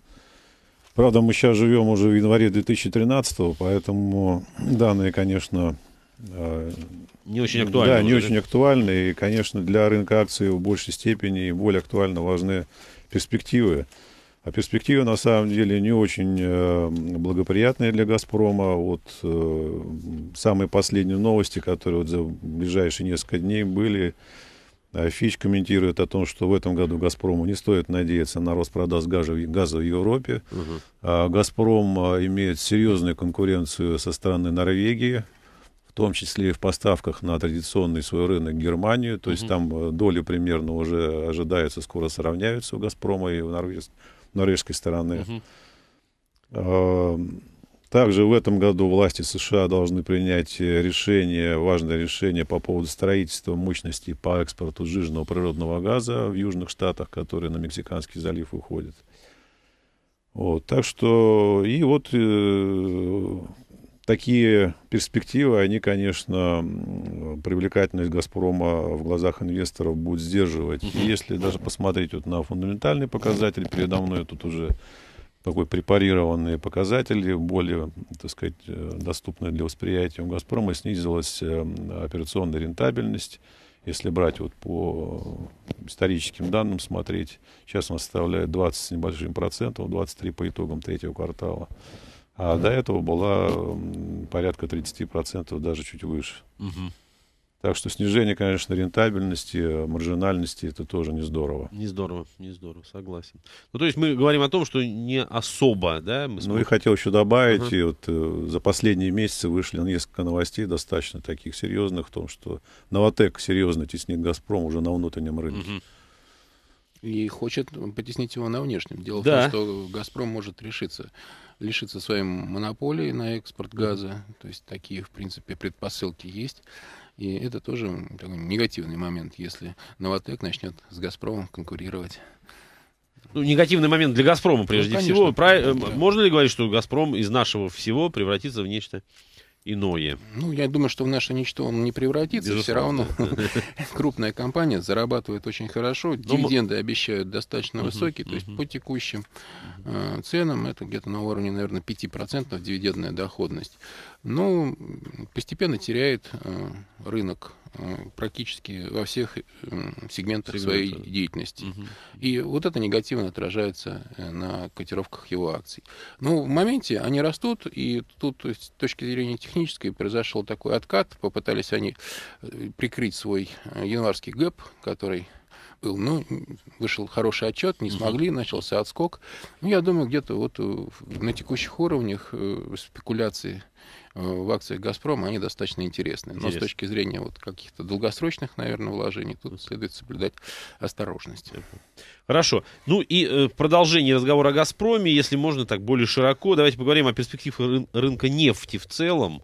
Правда, мы сейчас живем уже в январе 2013, поэтому данные, конечно, э, не очень актуальны. Да, уже, не да? очень актуальны. И, конечно, для рынка акций в большей степени и более актуально важны перспективы. А перспективы на самом деле не очень э, благоприятные для «Газпрома». Вот э, самые последние новости, которые вот за ближайшие несколько дней были, Фич комментирует о том, что в этом году «Газпрому» не стоит надеяться на рост продаж газа, газа в Европе. Угу. «Газпром» имеет серьезную конкуренцию со стороны Норвегии, том числе и в поставках на традиционный свой рынок Германию. То есть там доли примерно уже ожидается, скоро сравняются у «Газпрома» и у норвеж... норвежской стороны. Угу. Также в этом году власти США должны принять решение, важное решение по поводу строительства мощностей по экспорту сжиженного природного газа в Южных Штатах, которые на Мексиканский залив уходят. Вот, так что и вот э, такие перспективы, они, конечно, привлекательность «Газпрома» в глазах инвесторов будет сдерживать. И если даже посмотреть вот на фундаментальный показатель, передо мной тут уже такой препарированные показатели, более, так сказать, э, доступные для восприятия. У «Газпрома» снизилась э, операционная рентабельность. Если брать вот по историческим данным смотреть, сейчас она составляет 20 с небольшим процентов, 23 по итогам третьего квартала. А до этого была порядка 30 процентов, даже чуть выше. Угу. Так что снижение, конечно, рентабельности, маржинальности, это тоже не здорово. Не здорово, не здорово, согласен. Ну, то есть мы говорим о том, что не особо, да? Мы ну, и хотел еще добавить, uh-huh. и вот э, за последние месяцы вышли несколько новостей достаточно таких серьезных, в том, что Новотек серьезно теснит «Газпром» уже на внутреннем рынке. Uh-huh. И хочет потеснить его на внешнем. Дело да. в том, что «Газпром» может решиться лишиться своей монополии на экспорт газа. То есть такие, в принципе, предпосылки есть. И это тоже такой негативный момент, если Новотек начнет с Газпромом конкурировать. Ну, негативный момент для Газпрома, прежде ну, конечно, всего. Про... Да. Можно ли говорить, что Газпром из нашего всего превратится в нечто иное. Ну, я думаю, что в наше ничто он не превратится. Безусловно. Все равно крупная компания зарабатывает очень хорошо. Ну, дивиденды обещают достаточно высокие. То есть по текущим э, ценам это где-то на уровне, наверное, 5% дивидендная доходность. Но постепенно теряет э, рынок практически во всех э, сегментах Сегменты. своей деятельности. Угу. И вот это негативно отражается э, на котировках его акций. Но в моменте они растут, и тут с точки зрения технической произошел такой откат. Попытались они прикрыть свой январский гэп, который был. Ну, вышел хороший отчет, не смогли, начался отскок. Ну, я думаю, где-то вот на текущих уровнях спекуляции в акциях «Газпрома», они достаточно интересны. Но с точки зрения вот каких-то долгосрочных, наверное, вложений, тут следует соблюдать осторожность. Хорошо. Ну и э, продолжение разговора о «Газпроме», если можно так более широко. Давайте поговорим о перспективах ры- рынка нефти в целом.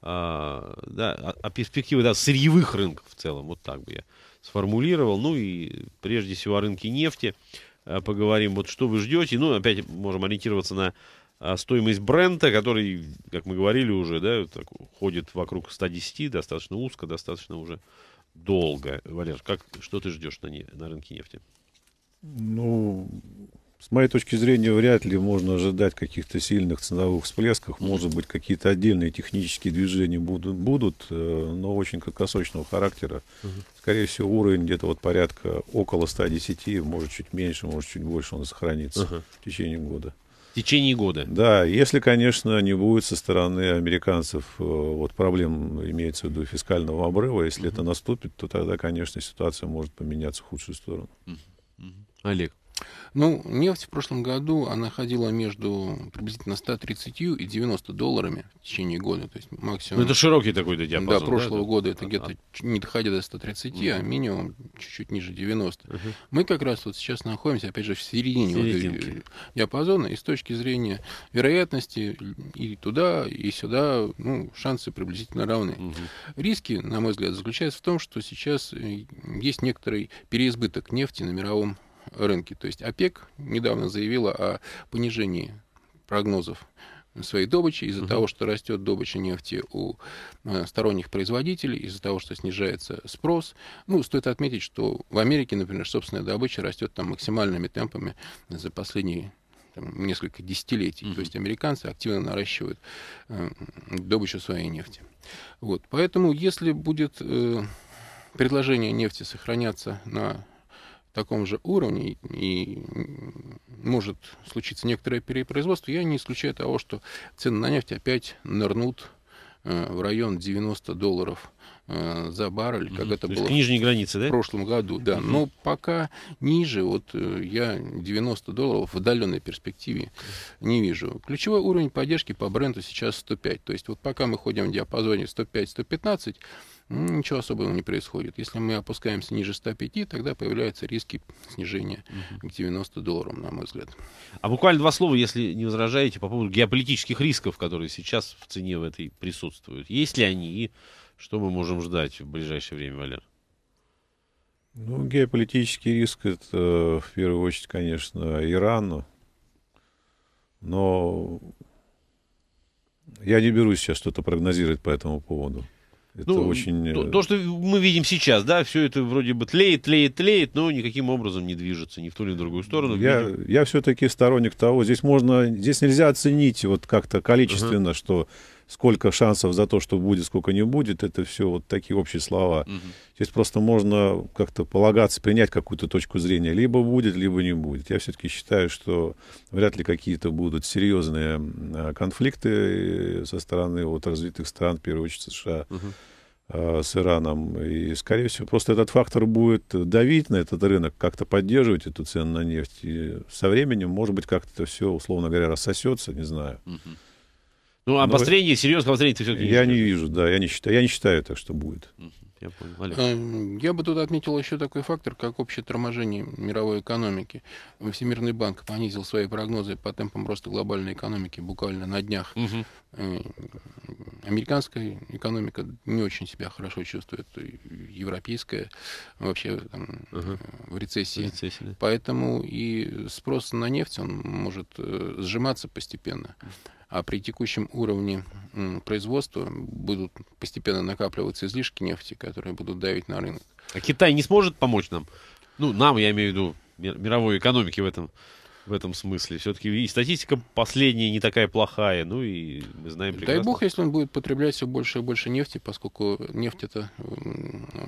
А, да, о, о перспективах да, сырьевых рынков в целом. Вот так бы я сформулировал. Ну и прежде всего о рынке нефти э, поговорим. Вот что вы ждете. Ну, опять можем ориентироваться на а стоимость бренда, который, как мы говорили уже, да, так, ходит вокруг 110, достаточно узко, достаточно уже долго. Валер, как, что ты ждешь на, не, на рынке нефти? Ну, с моей точки зрения, вряд ли можно ожидать каких-то сильных ценовых всплесков. Может быть, какие-то отдельные технические движения будут, будут э, но очень краткосрочного характера. Скорее всего, уровень где-то вот порядка около 110, может, чуть меньше, может, чуть больше он сохранится uh в течение года. В течение года. Да, если, конечно, не будет со стороны американцев э, вот проблем, имеется в виду фискального обрыва, если uh-huh. это наступит, то тогда, конечно, ситуация может поменяться в худшую сторону. Uh-huh. Олег. Ну, нефть в прошлом году, она ходила между приблизительно 130 и 90 долларами в течение года. То есть максимум... Ну, это широкий такой диапазон. Да, прошлого да? года это где-то не доходя до 130, угу. а минимум чуть-чуть ниже 90. Угу. Мы как раз вот сейчас находимся, опять же, в середине вот этой диапазона. И с точки зрения вероятности и туда, и сюда, ну, шансы приблизительно равны. Угу. Риски, на мой взгляд, заключаются в том, что сейчас э, есть некоторый переизбыток нефти на мировом рынке. То есть ОПЕК недавно заявила о понижении прогнозов своей добычи из-за uh-huh. того, что растет добыча нефти у э, сторонних производителей, из-за того, что снижается спрос. Ну, стоит отметить, что в Америке, например, собственная добыча растет там максимальными темпами за последние там, несколько десятилетий. Uh-huh. То есть американцы активно наращивают э, добычу своей нефти. Вот. Поэтому, если будет э, предложение нефти сохраняться на таком же уровне и может случиться некоторое перепроизводство, я не исключаю того, что цены на нефть опять нырнут э, в район 90 долларов э, за баррель, как это То было нижней границе, да? в прошлом году, да. Мгм. Но пока ниже, вот э, я 90 долларов в отдаленной перспективе не вижу. Ключевой уровень поддержки по бренду сейчас 105. То есть вот пока мы ходим в диапазоне 105-115, м, ничего особого не происходит. Если мы опускаемся ниже 105, тогда появляются риски снижения к 90 долларам, на мой взгляд. А буквально два слова, если не возражаете, по поводу геополитических рисков, которые сейчас в цене в этой присутствуют. Есть ли они и что мы можем ждать в ближайшее время, Валер? Ну, геополитический риск это э, в первую очередь, конечно, Иран. Но я не берусь сейчас что-то прогнозировать по этому поводу. Это Ну, очень... То, э, то, что мы видим сейчас, да, все это вроде бы тлеет, тлеет, тлеет, но никаким образом не движется ни в ту, ни в другую сторону. Я, Видим- я все-таки сторонник того, здесь можно, здесь нельзя оценить вот как-то количественно, что сколько шансов за то, что будет, сколько не будет, это все вот такие общие слова. Мгм. Здесь просто можно как-то полагаться, принять какую-то точку зрения. Либо будет, либо не будет. Я все-таки считаю, что вряд ли какие-то будут серьезные э, конфликты э, со стороны вот развитых стран, в первую очередь США, э, с Ираном. И, скорее всего, просто этот фактор будет давить на этот рынок, как-то поддерживать эту цену на нефть. И со временем, может быть, как-то это все, условно говоря, рассосется, не знаю. Мгм. Ну, обострение, серьезного обострения ты все-таки Я не вижу, да, я не считаю, я не считаю так, что будет. Я понял. Валер. Э, Я бы тут отметил еще такой фактор, как общее торможение мировой экономики. Всемирный банк понизил свои прогнозы по темпам роста глобальной экономики буквально на днях. Э, Американская экономика не очень себя хорошо чувствует, европейская вообще там, э, в рецессии. Рецессия, да. Поэтому и спрос на нефть он может э, сжиматься постепенно. А при текущем уровне производства будут постепенно накапливаться излишки нефти, которые будут давить на рынок. А Китай не сможет помочь нам? Ну, нам, я имею в виду, мир- мировой экономике в этом, в этом смысле. Все-таки и статистика последняя не такая плохая. Ну, и мы знаем Дай прекрасно. бог, если он будет потреблять все больше и больше нефти, поскольку нефть это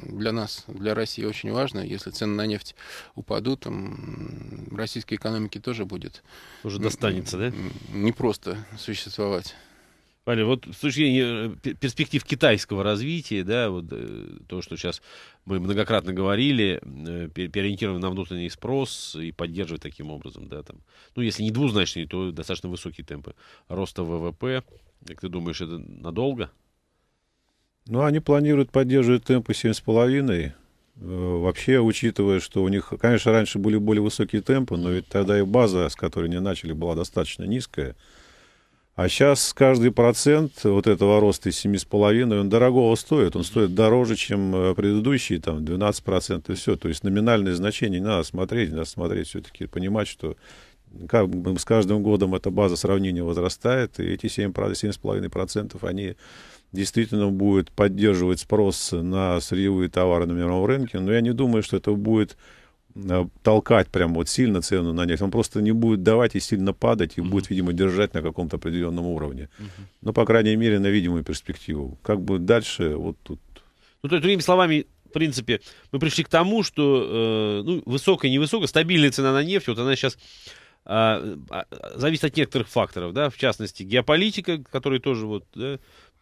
для нас, для России очень важно. Если цены на нефть упадут, м, российской экономике тоже будет Тоже достанется, да? м, непросто существовать. Валя, вот с точки зрения э, пер- перспектив китайского развития, да, вот э, то, что сейчас мы многократно говорили, э, пе- переориентирован на внутренний спрос и поддерживать таким образом, да, там, ну, если не двузначные, то достаточно высокие темпы роста ВВП. Как ты думаешь, это надолго? Ну, они планируют поддерживать темпы 7,5. Э, Вообще, учитывая, что у них, конечно, раньше были более высокие темпы, но ведь тогда и база, с которой они начали, была достаточно низкая. А сейчас каждый процент вот этого роста из 7,5, он дорогого стоит. Он стоит дороже, чем э, предыдущие, там, 12% и все. То есть номинальные значения не надо смотреть, надо смотреть все-таки, понимать, что как с каждым годом эта база сравнения возрастает, и эти 7, 7,5% они действительно будет поддерживать спрос на сырьевые товары на мировом рынке, но я не думаю, что это будет толкать прям вот сильно цену на нефть. Он просто не будет давать и сильно падать, и будет, видимо, держать на каком-то определенном уровне. Ну, по крайней мере, на видимую перспективу. Как будет дальше, вот тут Ну, то есть, другими словами, в принципе, мы пришли к тому, что, э, ну, высокая, невысокая, стабильная цена на нефть, вот она сейчас а, а, зависит от некоторых факторов, да, в частности, геополитика, который тоже вот, да, э,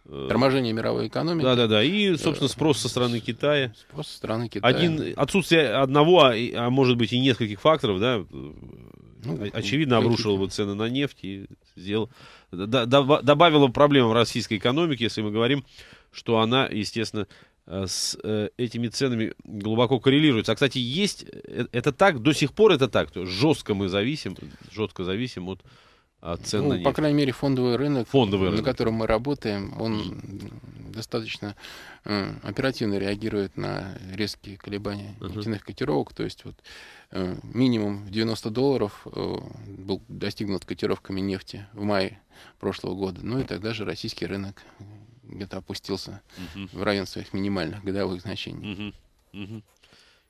Торможение мировой экономики. Да-да-да. И, собственно, спрос со стороны Китая. Спрос со стороны Китая. Один, отсутствие одного, а, а может быть и нескольких факторов, да, Ну, о- очевидно, обрушило вот цены на нефть и сделал, добавило проблем в российской экономике, если мы говорим, что она, естественно, э, с э, этими ценами глубоко коррелируется. А, кстати, есть, э, это так, до сих пор это так, жестко мы зависим, жестко зависим от цен Ну, на по нефть. крайней мере, фондовый рынок, Фондовый на рынок. котором мы работаем, он достаточно э, оперативно реагирует на резкие колебания Мгм. нефтяных котировок. То есть вот э, минимум в 90 долларов э, был достигнут котировками нефти в мае прошлого года. Ну и тогда же российский рынок где-то опустился Мгм. в район своих минимальных годовых значений. Мгм. Мгм.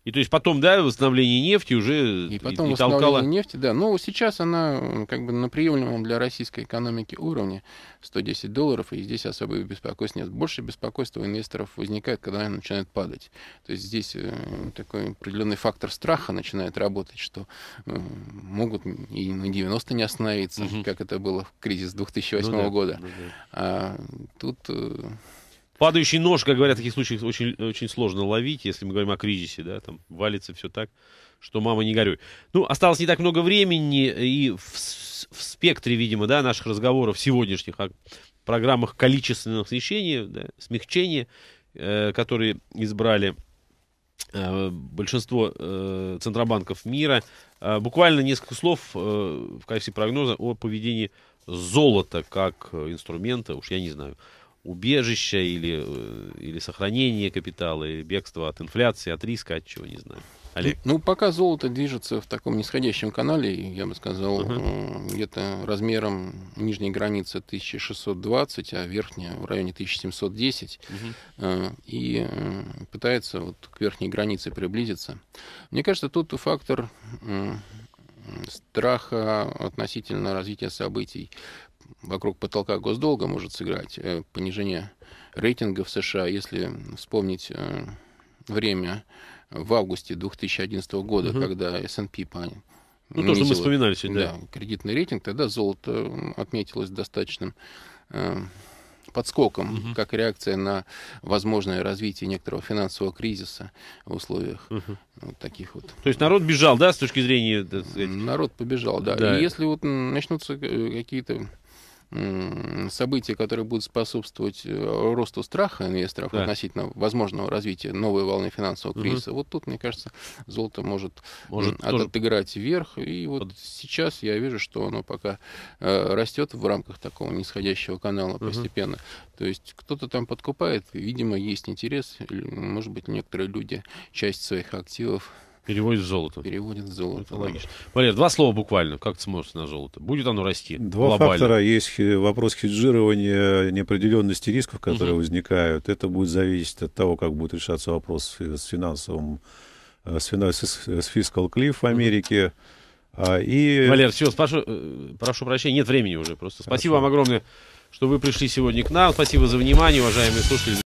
И то есть потом, да, восстановление нефти уже И потом и восстановление толкало. нефти, да. Но сейчас она как бы на приемлемом для российской экономики уровне 110 долларов, и здесь особых беспокойств нет. Больше беспокойства у инвесторов возникает, когда она начинает падать. То есть здесь э, такой определенный фактор страха начинает работать, что э, могут и на 90 не остановиться, Мгм. как это было в кризис 2008 Ну да, года. ну да. А тут э, Падающий нож, как говорят в таких случаях, очень, очень сложно ловить, если мы говорим о кризисе, да, там валится все так, что мама не горюй. Ну, осталось не так много времени, и в, в спектре, видимо, да, наших разговоров сегодняшних о программах количественного смещения, да, смягчения, э, которые избрали э, большинство э, центробанков мира. Э, буквально несколько слов э, в качестве прогноза о поведении золота как инструмента, уж я не знаю, убежища или, э, или сохранение капитала, или бегство от инфляции, от риска, от чего, не знаю. Олег. Ну, пока золото движется в таком нисходящем канале, я бы сказал, uh-huh. где-то размером нижней границы 1620, а верхняя в районе 1710, uh-huh. и пытается вот к верхней границе приблизиться. Мне кажется, тут фактор страха относительно развития событий вокруг потолка госдолга может сыграть, э, понижение рейтинга в США, если вспомнить э, время в августе 2011 года, угу. когда S&P ну, то, что мы вспоминали сегодня. Да, кредитный рейтинг, тогда золото отметилось достаточным э, подскоком, угу. как реакция на возможное развитие некоторого финансового кризиса в условиях угу. вот таких вот. То есть народ бежал, да, с точки зрения... Народ побежал, да. да. И если вот начнутся э, какие-то события, которые будут способствовать э, росту страха инвесторов да. относительно возможного развития новой волны финансового кризиса, угу. вот тут, мне кажется, золото может, может отыграть тоже... вверх. И вот Под... сейчас я вижу, что оно пока э, растет в рамках такого нисходящего канала угу. постепенно. То есть кто-то там подкупает, видимо, есть интерес, может быть, некоторые люди часть своих активов Переводит в золото. Переводит в золото. Это логично. Валер, два слова буквально. Как смотрится на золото? Будет оно расти? Два глобально? фактора. Есть вопрос хеджирования неопределенности рисков, которые угу. возникают. Это будет зависеть от того, как будет решаться вопрос с финансовым, э, с, с фискал клифф в Америке. А, и... Валер, все, прошу, э, прошу прощения, нет времени уже просто. Спасибо Хорошо. вам огромное, что вы пришли сегодня к нам. Спасибо за внимание, уважаемые слушатели.